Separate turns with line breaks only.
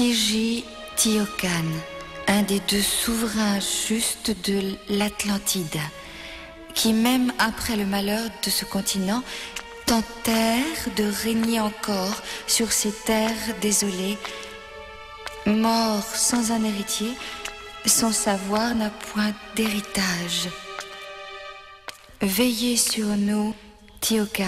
Tiji Tiokan, un des deux souverains justes de l'Atlantide, qui même après le malheur de ce continent tentèrent de régner encore sur ces terres désolées. Mort sans un héritier, son savoir n'a point d'héritage. Veillez sur nous, Tiokan.